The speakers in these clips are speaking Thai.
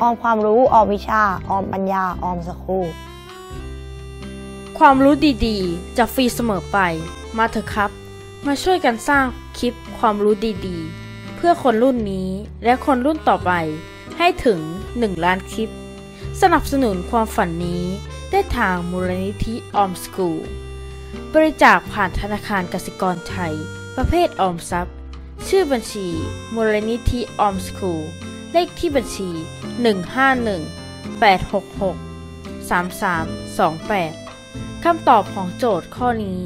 ออมความรู้ ออมวิชา ออมปัญญา ออมสคูความรู้ดีๆ จะฟรีเสมอไป มาเถอะครับ มาช่วยกันสร้างคลิปความรู้ดีๆ เพื่อคนรุ่นนี้และคนรุ่นต่อไป ให้ถึง 1 ล้านคลิป สนับสนุนความฝันนี้ได้ทางมูลนิธิออมสกูลบริจาคผ่านธนาคารกสิกรไทย ประเภทออมทรัพย์ ชื่อบัญชี มูลนิธิออมสกูล เลขที่บัญชี 151 866 3328 คำตอบของโจทย์ข้อนี้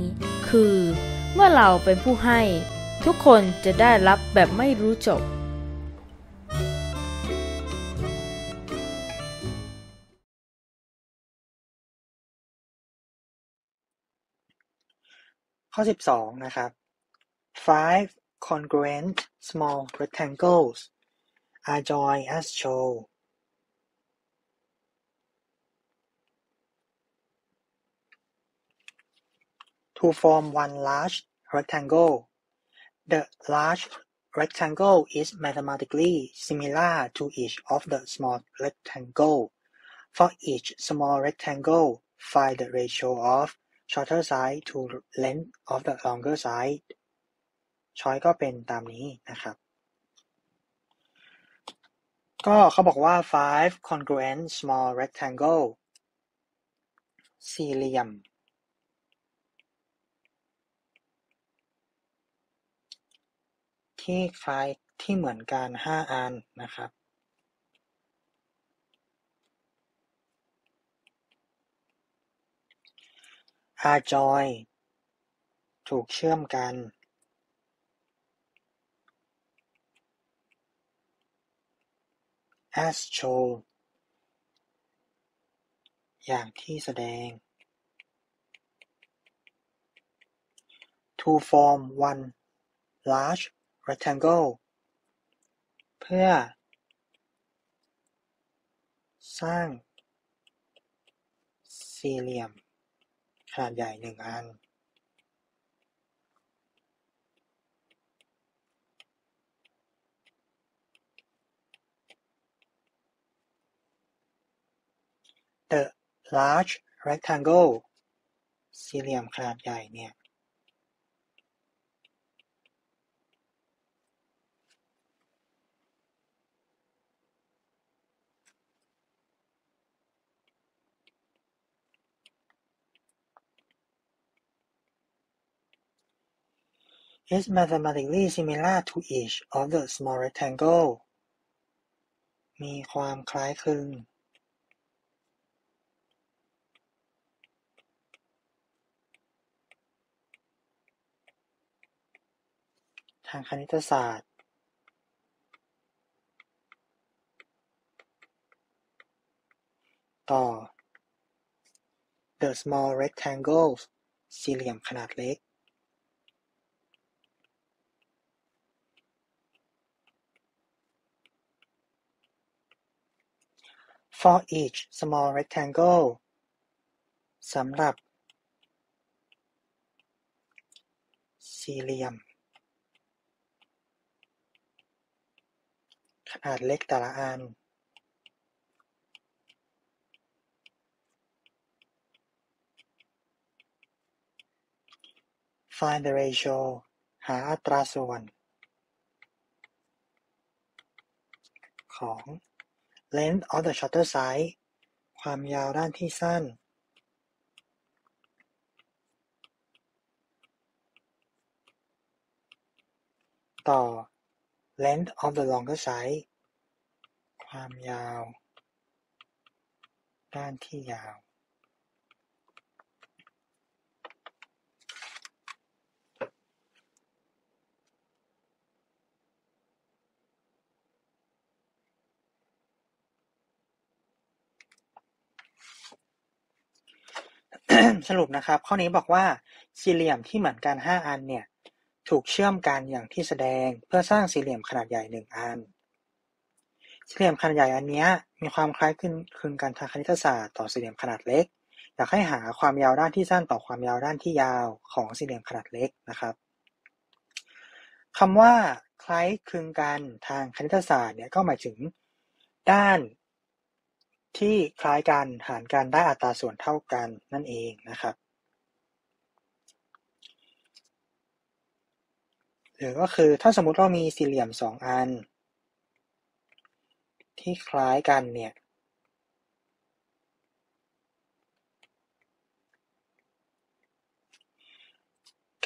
คือ เมื่อเราเป็นผู้ให้ ทุกคนจะได้รับแบบไม่รู้จบข้อ 12 นะครับ five congruent small rectangles are joined as shown to form one large rectangle. The large rectangle is mathematically similar to each of the small rectangle. For each small rectangle, find the ratio of shorter side to length of the longer side ช้อยก็เป็นตามนี้นะครับ ก็เขาบอกว่า five congruent small rectangle สี่เหลี่ยม ที่คล้ายที่เหมือนกันห้าอันนะครับ are joined ถูกเชื่อมกัน as shown อย่างที่แสดง to form one large rectangle เพื่อ สร้างสี่เหลี่ยม ขนาดใหญ่หนึ่งอัน The large rectangle สี่เหลี่ยมขนาดใหญ่เนี่ย is mathematically similar to each of the small rectangle มีความคล้ายคลึง ทางคณิตศาสตร์ต่อ the small rectangles สี่เหลี่ยมขนาดเล็ก for each small rectangle สำหรับ สี่เหลี่ยม ขนาดเล็กแต่ละอัน find the ratio หาอัตราส่วน ของ length of the shorter side ความยาวด้านที่สั้น ต่อ length of the longer side ความยาว ด้านที่ยาว สรุปนะครับ ข้อนี้บอกว่าสี่เหลี่ยมที่เหมือนกันห้าอันเนี่ย ถูกเชื่อมกันอย่างที่แสดงเพื่อสร้างสี่เหลี่ยมขนาดใหญ่หนึ่งอัน สี่เหลี่ยมขนาดใหญ่อันนี้มีความคล้ายคลึงกันทางคณิตศาสตร์ต่อสี่เหลี่ยมขนาดเล็ก อยากให้หาความยาวด้านที่สั้นต่อความยาวด้านที่ยาวของสี่เหลี่ยมขนาดเล็กนะครับคำว่าคล้ายคลึงกันทางคณิตศาสตร์เนี่ยก็หมายถึงด้านที่คล้ายกันหารกันได้อัตราส่วนเท่ากันนั่นเองนะครับ รือก็คือถ้าสมมุติเรามีสี่เหลี่ยมสองอัน ที่คล้ายกันเนี่ย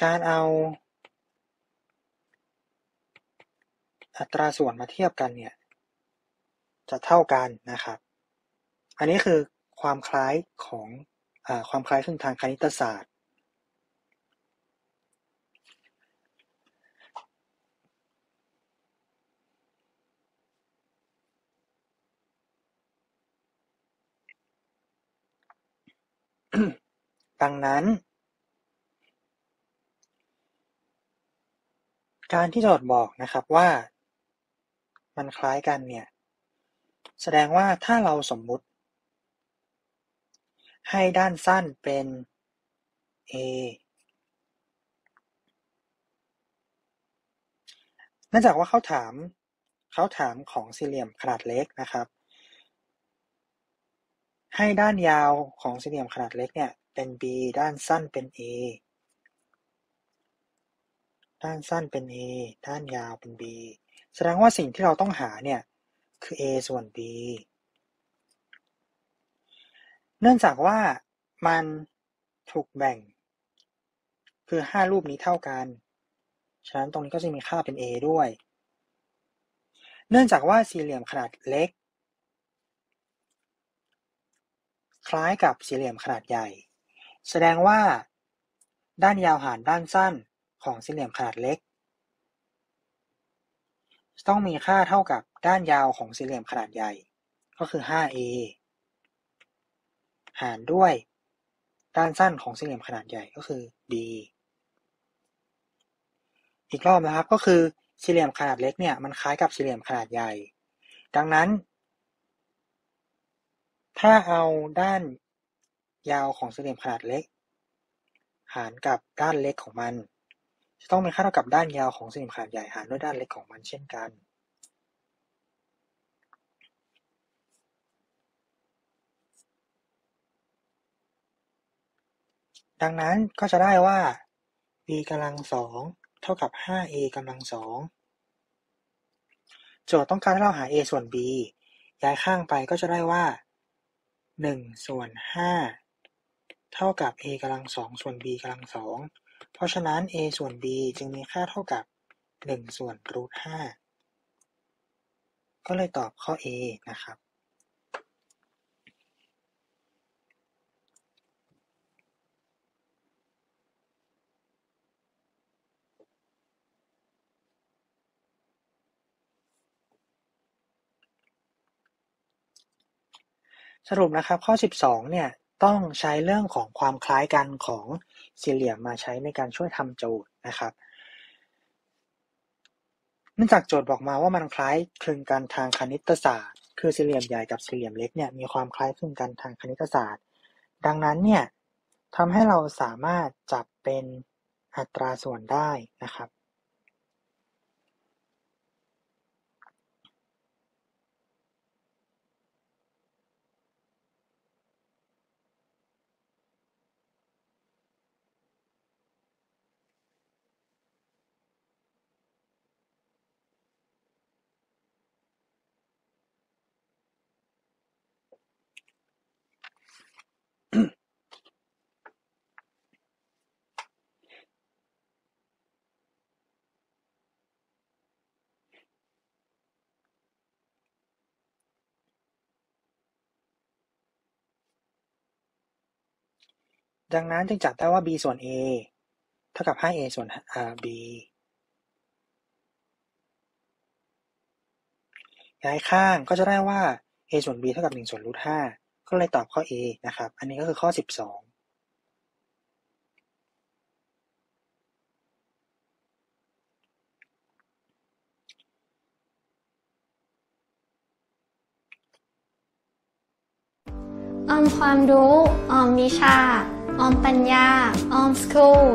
การเอาอัตราส่วนมาเทียบกันเนี่ย จะเท่ากันนะครับ อันนี้คือความคล้ายของอความคล้ายคลึงทางคณิตศาสตร์ ดังนั้น การที่โจทย์บอกนะครับว่ามันคล้ายกันเนี่ย แสดงว่าถ้าเราสมมุติ ให้ด้านสั้นเป็น a เนื่องจากว่าเขาถามเขาถามของสี่เหลี่ยมขนาดเล็กนะครับ ให้ด้านยาวของสี่เหลี่ยมขนาดเล็กเนี่ยเป็น b ด้านสั้นเป็น a ด้านสั้นเป็น a ด้านยาวเป็น b แสดงว่าสิ่งที่เราต้องหาเนี่ยคือ a ส่วน b เนื่องจากว่ามันถูกแบ่ง คือห้ารูปนี้เท่ากัน ฉะนั้นตรงนี้ก็จะมีค่าเป็น a ด้วย เนื่องจากว่าสี่เหลี่ยมขนาดเล็ก คล้ายกับสี่เหลี่ยมขนาดใหญ่ แสดงว่า ด้านยาวหารด้านสั้นของสี่เหลี่ยมขนาดเล็ก ต้องมีค่าเท่ากับด้านยาวของสี่เหลี่ยมขนาดใหญ่ ก็คือ 5a หารด้วย ด้านสั้นของสี่เหลี่ยมขนาดใหญ่ก็คือ b อีกรอบนะครับก็คือสี่เหลี่ยมขนาดเล็กเนี่ยมันคล้ายกับสี่เหลี่ยมขนาดใหญ่ ดังนั้น ถ้าเอาด้านยาวของสี่เหลี่ยมขนาดเล็ก หารกับด้านเล็กของมัน จะต้องมีค่าเท่ากับด้านยาวของสี่เหลี่ยมขนาดใหญ่หารด้วยด้านเล็กของมันเช่นกัน ดังนั้นก็จะได้ว่า b กำลังสองเท่ากับ 5a กำลังสองโจทย์ต้องการให้เราหา a ส่วน b ย้ายข้างไปก็จะได้ว่า หนึ่งส่วนห้าเท่ากับ a กำลังสองส่วน b กำลังสอง เพราะฉะนั้น a ส่วน b จึงมีค่าเท่ากับหนึ่งส่วนรูทห้าก็เลยตอบข้อ A นะครับ สรุปนะครับข้อ 12 เนี่ยต้องใช้เรื่องของความคล้ายกันของสี่เหลี่ยมมาใช้ในการช่วยทำโจทย์นะครับเนื่องจากโจทย์บอกมาว่ามันคล้ายคลึงกันทางคณิตศาสตร์ คือสี่เหลี่ยมใหญ่กับสี่เหลี่ยมเล็กเนี่ยมีความคล้ายคลึงกันทางคณิตศาสตร์ ดังนั้นเนี่ยทำให้เราสามารถจับเป็นอัตราส่วนได้นะครับ ดังนั้นจึงจับได้ว่า b ส่วน a เท่ากับ 5a ส่วน b ย้ายข้างก็จะได้ว่า a ส่วน b เท่ากับ 1 ส่วนรูท5ก็เลยตอบข้อ a นะครับ อันนี้ก็คือข้อ 12ออมความรู้ ออมวิชา ออมปัญญา ออมสคูล